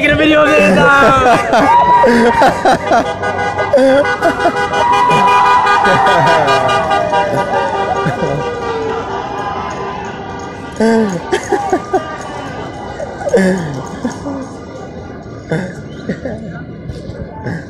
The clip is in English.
taking a video of this. Um.